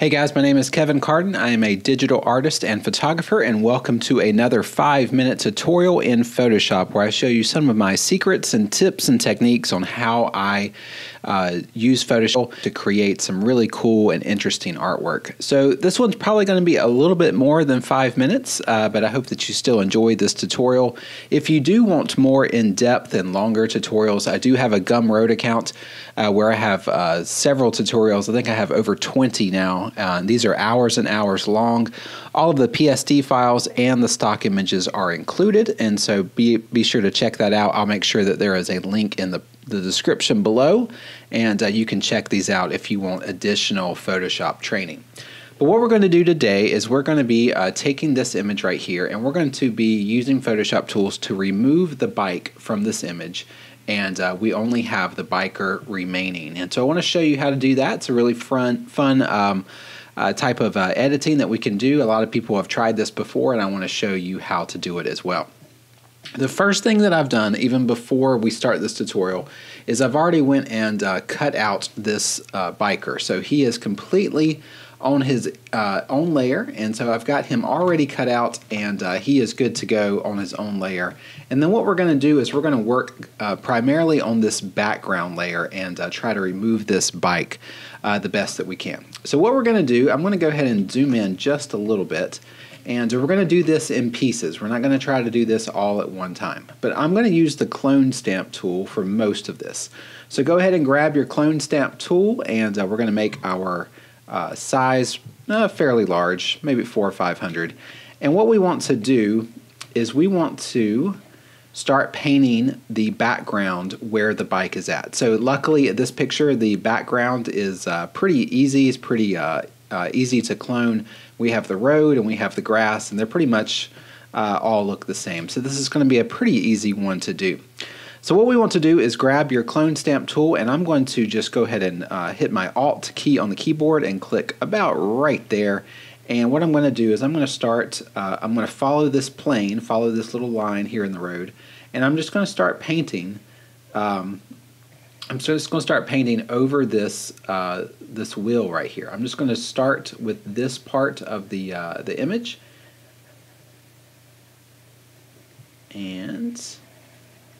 Hey guys, my name is Kevin Carden. I am a digital artist and photographer, and welcome to another five minute tutorial in Photoshop where I show you some of my secrets and tips and techniques on how I uh, use Photoshop to create some really cool and interesting artwork. So, this one's probably going to be a little bit more than five minutes, uh, but I hope that you still enjoy this tutorial. If you do want more in depth and longer tutorials, I do have a Gumroad account uh, where I have uh, several tutorials. I think I have over 20 now uh, these are hours and hours long. All of the PSD files and the stock images are included, and so be be sure to check that out. I'll make sure that there is a link in the the description below, and uh, you can check these out if you want additional Photoshop training. But what we're going to do today is we're going to be uh, taking this image right here and we're going to be using Photoshop tools to remove the bike from this image and uh, we only have the biker remaining. And so I want to show you how to do that. It's a really fun, fun um, uh, type of uh, editing that we can do. A lot of people have tried this before and I want to show you how to do it as well. The first thing that I've done, even before we start this tutorial, is I've already went and uh, cut out this uh, biker. So he is completely on his uh, own layer, and so I've got him already cut out, and uh, he is good to go on his own layer. And then what we're going to do is we're going to work uh, primarily on this background layer and uh, try to remove this bike the best that we can. So what we're going to do, I'm going to go ahead and zoom in just a little bit. And we're going to do this in pieces. We're not going to try to do this all at one time. But I'm going to use the clone stamp tool for most of this. So go ahead and grab your clone stamp tool and uh, we're going to make our uh, size uh, fairly large, maybe four or 500. And what we want to do is we want to start painting the background where the bike is at. So luckily this picture, the background is uh, pretty easy. It's pretty uh, uh, easy to clone. We have the road and we have the grass, and they're pretty much uh, all look the same. So this is going to be a pretty easy one to do. So what we want to do is grab your clone stamp tool, and I'm going to just go ahead and uh, hit my Alt key on the keyboard and click about right there. And what I'm going to do is I'm going to start, uh, I'm going to follow this plane, follow this little line here in the road, and I'm just going to start painting um, I'm just going to start painting over this uh, this wheel right here. I'm just going to start with this part of the uh, the image, and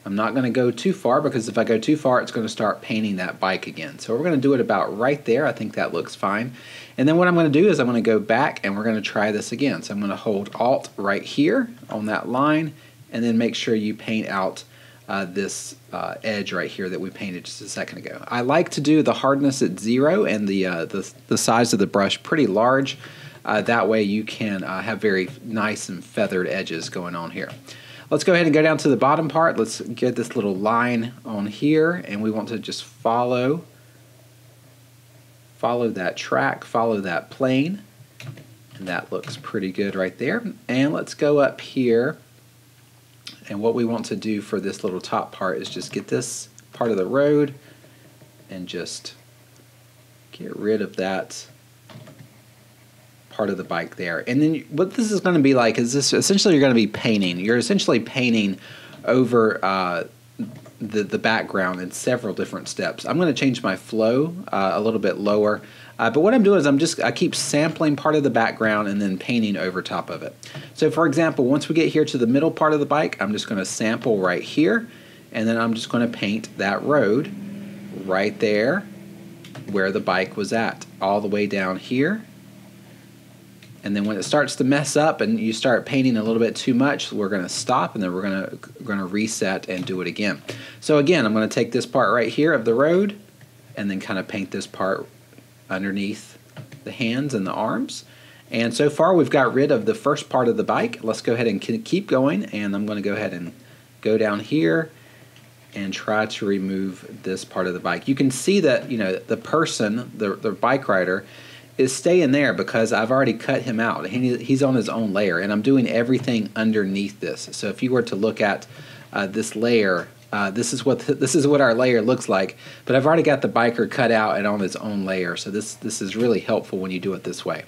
I'm not going to go too far because if I go too far, it's going to start painting that bike again. So we're going to do it about right there. I think that looks fine. And then what I'm going to do is I'm going to go back and we're going to try this again. So I'm going to hold Alt right here on that line, and then make sure you paint out uh, this uh, edge right here that we painted just a second ago. I like to do the hardness at zero and the, uh, the, the, size of the brush pretty large. Uh, that way you can uh, have very nice and feathered edges going on here. Let's go ahead and go down to the bottom part. Let's get this little line on here and we want to just follow follow that track, follow that plane. And that looks pretty good right there. And let's go up here and what we want to do for this little top part is just get this part of the road and just get rid of that part of the bike there. And then what this is going to be like is this essentially you're going to be painting. You're essentially painting over uh, the, the background in several different steps. I'm going to change my flow uh, a little bit lower uh, but what I'm doing is I'm just I keep sampling part of the background and then painting over top of it. So for example, once we get here to the middle part of the bike, I'm just going to sample right here, and then I'm just going to paint that road right there where the bike was at, all the way down here. And then when it starts to mess up and you start painting a little bit too much, we're going to stop and then we're going to going to reset and do it again. So again, I'm going to take this part right here of the road and then kind of paint this part underneath the hands and the arms. And so far we've got rid of the first part of the bike. Let's go ahead and keep going and I'm going to go ahead and go down here and try to remove this part of the bike. You can see that, you know, the person, the, the bike rider, is staying there because I've already cut him out. He, he's on his own layer and I'm doing everything underneath this. So if you were to look at uh, this layer uh, this is what the, this is what our layer looks like. But I've already got the biker cut out and on its own layer, so this this is really helpful when you do it this way.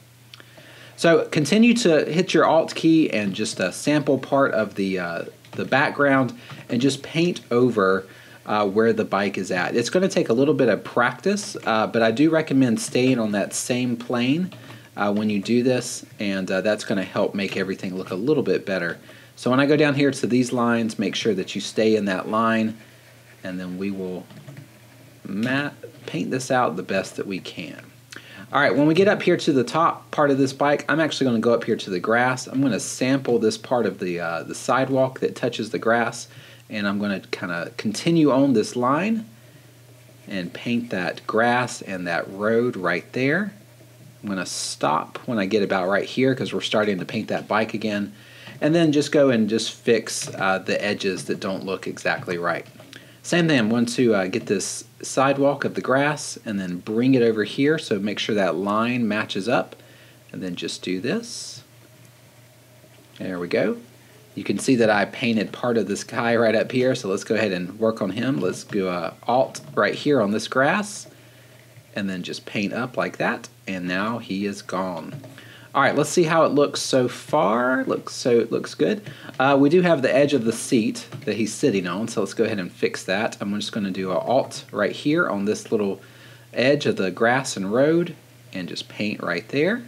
So continue to hit your Alt key and just a sample part of the uh, the background and just paint over uh, where the bike is at. It's going to take a little bit of practice, uh, but I do recommend staying on that same plane uh, when you do this, and uh, that's going to help make everything look a little bit better. So when I go down here to these lines, make sure that you stay in that line, and then we will paint this out the best that we can. All right, when we get up here to the top part of this bike, I'm actually going to go up here to the grass. I'm going to sample this part of the, uh, the sidewalk that touches the grass, and I'm going to kind of continue on this line and paint that grass and that road right there. I'm going to stop when I get about right here because we're starting to paint that bike again. And then just go and just fix uh, the edges that don't look exactly right. Same thing, I'm going to uh, get this sidewalk of the grass and then bring it over here so make sure that line matches up and then just do this. There we go. You can see that I painted part of this guy right up here, so let's go ahead and work on him. Let's do a Alt right here on this grass and then just paint up like that and now he is gone. All right, let's see how it looks so far. Looks so it looks good. Uh, we do have the edge of the seat that he's sitting on, so let's go ahead and fix that. I'm just going to do a Alt right here on this little edge of the grass and road and just paint right there.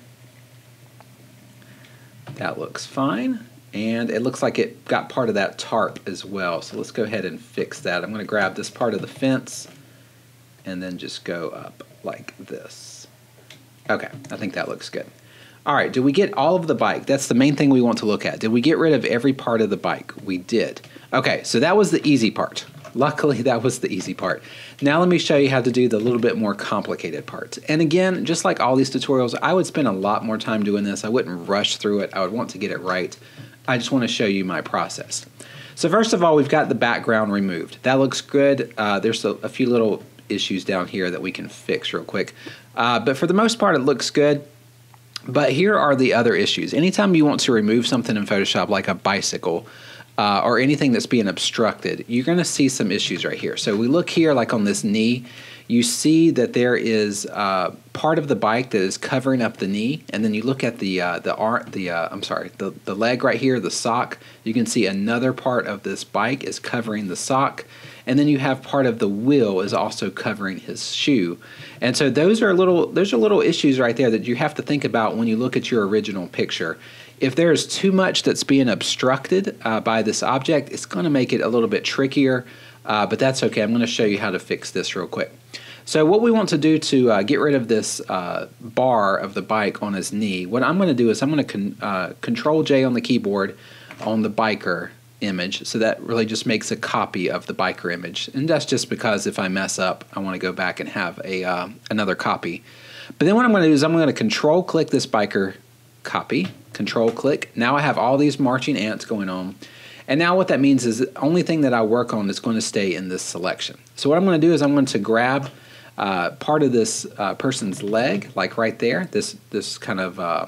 That looks fine. And it looks like it got part of that tarp as well. So let's go ahead and fix that. I'm going to grab this part of the fence and then just go up like this. Okay, I think that looks good. All right, did we get all of the bike? That's the main thing we want to look at. Did we get rid of every part of the bike? We did. Okay, so that was the easy part. Luckily, that was the easy part. Now let me show you how to do the little bit more complicated parts. And again, just like all these tutorials, I would spend a lot more time doing this. I wouldn't rush through it. I would want to get it right. I just want to show you my process. So first of all, we've got the background removed. That looks good. Uh, there's a, a, few little issues down here that we can fix real quick. Uh, but for the most part, it looks good. But here are the other issues. Anytime you want to remove something in Photoshop, like a bicycle, uh, or anything that's being obstructed, you're going to see some issues right here. So we look here, like on this knee, you see that there is uh, part of the bike that is covering up the knee, and then you look at the uh, the arm, the uh, I'm sorry, the the leg right here, the sock. You can see another part of this bike is covering the sock, and then you have part of the wheel is also covering his shoe. And so those are little those are little issues right there that you have to think about when you look at your original picture. If there is too much that's being obstructed uh, by this object, it's going to make it a little bit trickier, uh, but that's okay. I'm going to show you how to fix this real quick. So what we want to do to uh, get rid of this uh, bar of the bike on his knee, what I'm going to do is I'm going to con uh, Control J on the keyboard on the biker image. So that really just makes a copy of the biker image. And that's just because if I mess up, I want to go back and have a uh, another copy. But then what I'm going to do is I'm going to control click this biker copy, control click. Now I have all these marching ants going on. And now what that means is the only thing that I work on is going to stay in this selection. So what I'm going to do is I'm going to grab uh, part of this uh, person's leg, like right there, this, this kind of uh,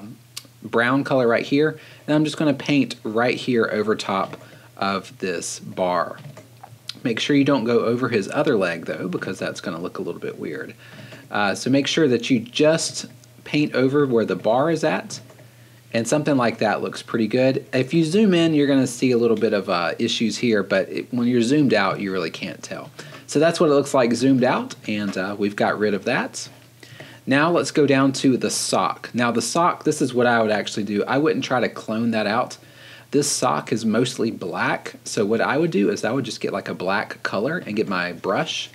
brown color right here, and I'm just going to paint right here over top of this bar. Make sure you don't go over his other leg though, because that's going to look a little bit weird. Uh, so make sure that you just paint over where the bar is at, and something like that looks pretty good. If you zoom in, you're going to see a little bit of uh, issues here, but it, when you're zoomed out, you really can't tell. So that's what it looks like zoomed out, and uh, we've got rid of that. Now let's go down to the sock. Now the sock, this is what I would actually do. I wouldn't try to clone that out. This sock is mostly black, so what I would do is I would just get like a black color and get my brush,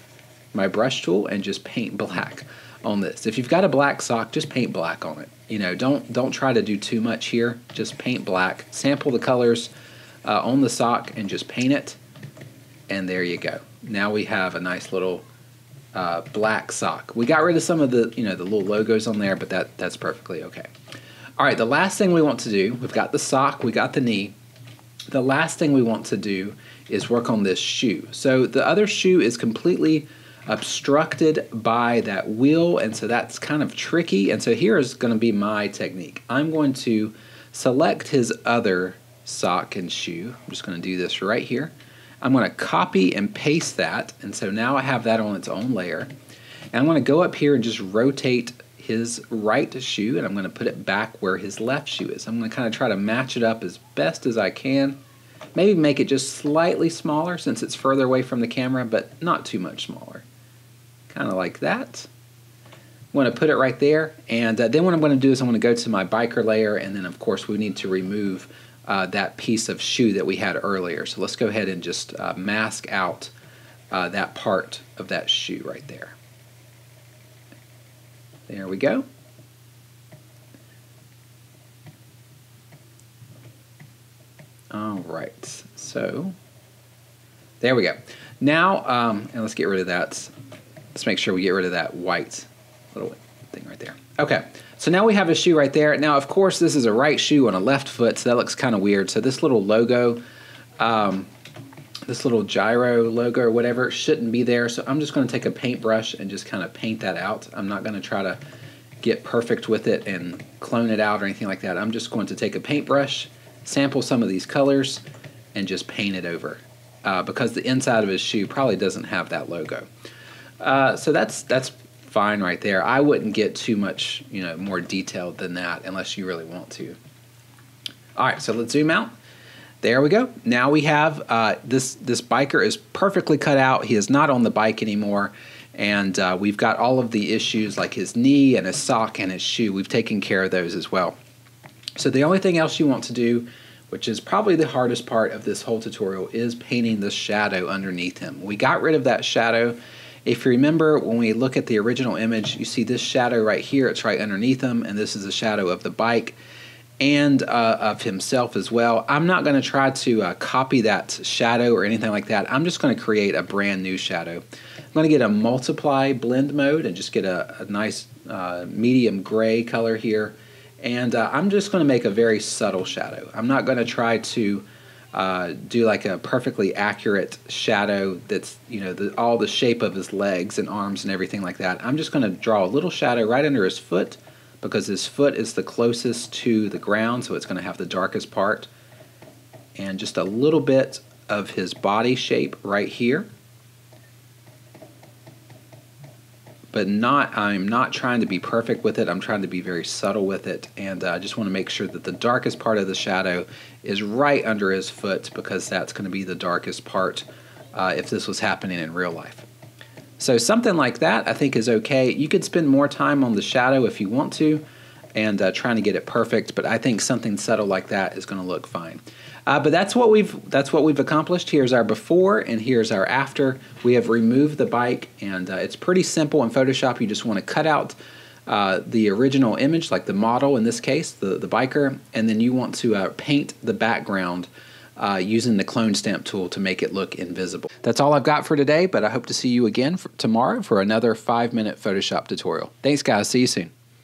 my brush tool, and just paint black on this. If you've got a black sock, just paint black on it. You know, don't don't try to do too much here. Just paint black. Sample the colors uh, on the sock and just paint it, and there you go. Now we have a nice little uh, black sock. We got rid of some of the you know the little logos on there, but that that's perfectly okay. All right, the last thing we want to do, we've got the sock, we got the knee. The last thing we want to do is work on this shoe. So the other shoe is completely obstructed by that wheel, and so that's kind of tricky. And so here is going to be my technique. I'm going to select his other sock and shoe. I'm just going to do this right here. I'm going to copy and paste that, and so now I have that on its own layer. And I'm going to go up here and just rotate his right shoe and I'm going to put it back where his left shoe is. I'm going to kind of try to match it up as best as I can Maybe make it just slightly smaller since it's further away from the camera, but not too much smaller. Kind of like that. I'm going to put it right there, and uh, then what I'm going to do is I'm going to go to my biker layer, and then of course we need to remove uh, that piece of shoe that we had earlier. So let's go ahead and just uh, mask out uh, that part of that shoe right there. There we go. All right, so there we go. Now, um, and let's get rid of that. Let's make sure we get rid of that white little thing right there. Okay, so now we have a shoe right there. Now, of course, this is a right shoe on a left foot, so that looks kind of weird. So this little logo, um, this little gyro logo or whatever shouldn't be there. So I'm just going to take a paintbrush and just kind of paint that out. I'm not going to try to get perfect with it and clone it out or anything like that. I'm just going to take a paintbrush, sample some of these colors, and just paint it over. Uh, because the inside of his shoe probably doesn't have that logo. Uh, so that's that's fine right there. I wouldn't get too much, you know, more detailed than that unless you really want to. All right, so let's zoom out. There we go. Now we have uh, this this biker is perfectly cut out. He is not on the bike anymore, and uh, we've got all of the issues like his knee and his sock and his shoe. We've taken care of those as well. So the only thing else you want to do, which is probably the hardest part of this whole tutorial, is painting the shadow underneath him. We got rid of that shadow. If you remember, when we look at the original image, you see this shadow right here. It's right underneath him, and this is the shadow of the bike and uh, of himself as well. I'm not going to try to uh, copy that shadow or anything like that. I'm just going to create a brand new shadow. I'm going to get a multiply blend mode and just get a, a nice uh, medium gray color here. And uh, I'm just going to make a very subtle shadow. I'm not going to try to uh, do like a perfectly accurate shadow that's, you know, the, all the shape of his legs and arms and everything like that. I'm just going to draw a little shadow right under his foot because his foot is the closest to the ground, so it's going to have the darkest part. And just a little bit of his body shape right here. But not, I'm not trying to be perfect with it. I'm trying to be very subtle with it. And uh, I just want to make sure that the darkest part of the shadow is right under his foot because that's going to be the darkest part uh, if this was happening in real life. So something like that I think is okay. You could spend more time on the shadow if you want to and uh, trying to get it perfect, but I think something subtle like that is going to look fine. Uh, but that's what we've that's what we've accomplished. Here's our before and here's our after. We have removed the bike, and uh, it's pretty simple in Photoshop. You just want to cut out uh, the original image, like the model in this case, the the biker, and then you want to uh, paint the background uh, using the clone stamp tool to make it look invisible. That's all I've got for today, but I hope to see you again for tomorrow for another five minute Photoshop tutorial. Thanks, guys. See you soon.